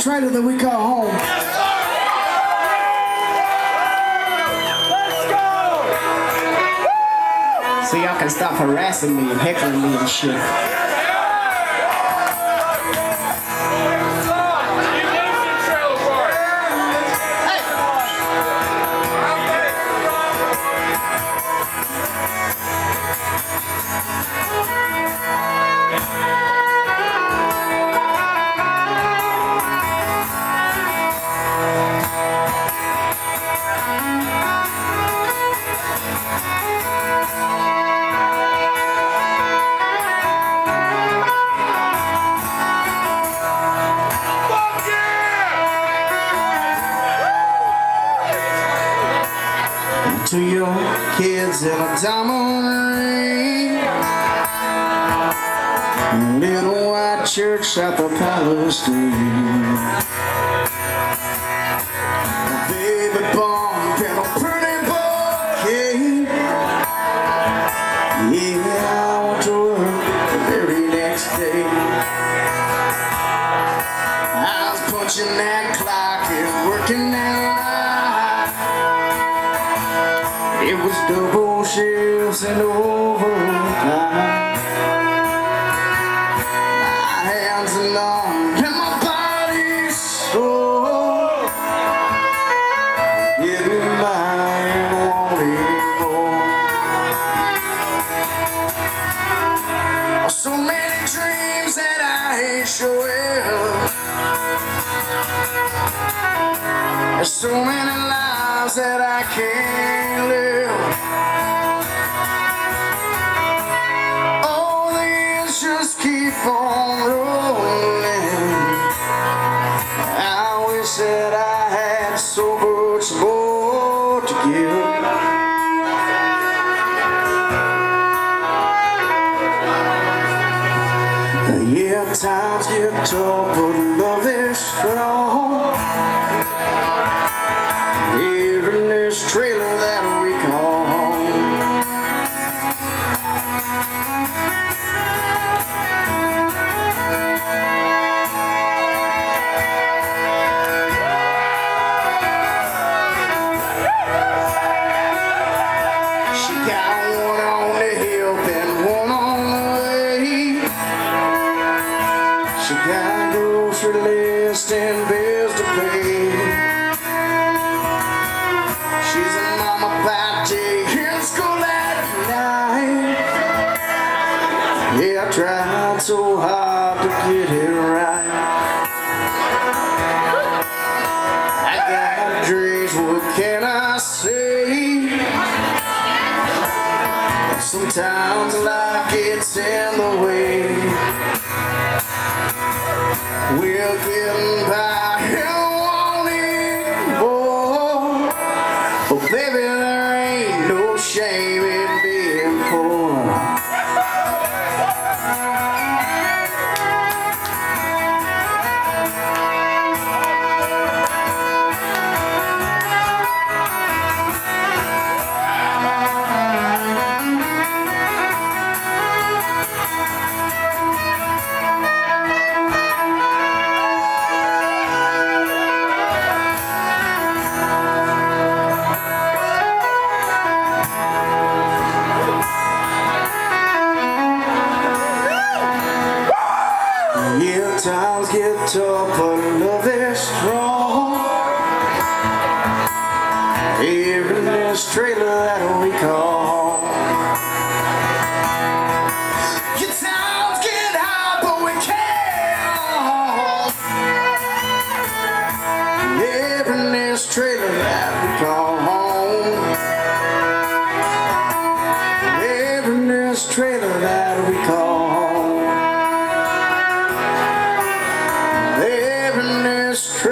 trailer that we call home. So y'all can stop harassing me and heckling me and shit. To your kids in a diamond ring Little white church at the palace Baby born in a pretty Yeah, I went to work the very next day. I was punching that clock and working that double shifts and overtime. My hands are numb and my body's sore. Getting mine wanting more. So many dreams that I ain't sure There's so many lives that I can't live. So much more to give. Yeah, times get tough, but love is strong. Here in this She got a grocery list and bills to pay. She's a mama by day in school at night. Yeah, I tried so hard to get it right. I got dreams, what can I say? Sometimes life gets in the way. By and wanting more. But baby, there ain't no shame times get tough, but love is strong. Here in this trailer that we call. This trailer that we call home. This trailer that we call this